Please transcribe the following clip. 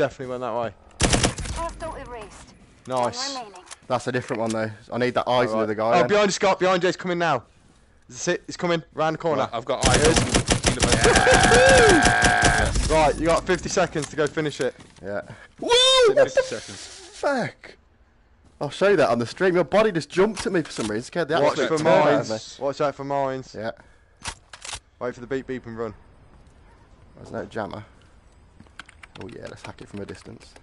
definitely went that way. Hostile erased. Nice. That's a different one though. I need that eyes Alright. under the guy. Oh, then. behind Scott, behind Jay's coming now. Is it? He's coming round the corner. Right, I've got eyes on Universal. Right, you got 50 seconds to go finish it. Yeah. Woo! What the seconds. fuck? I'll show you that on the stream. Your body just jumped at me for some reason. Scared the Watch absolute for turd out mines. Watch out for mines. Yeah. Wait for the beep beep and run. There's no jammer. Oh yeah, let's hack it from a distance.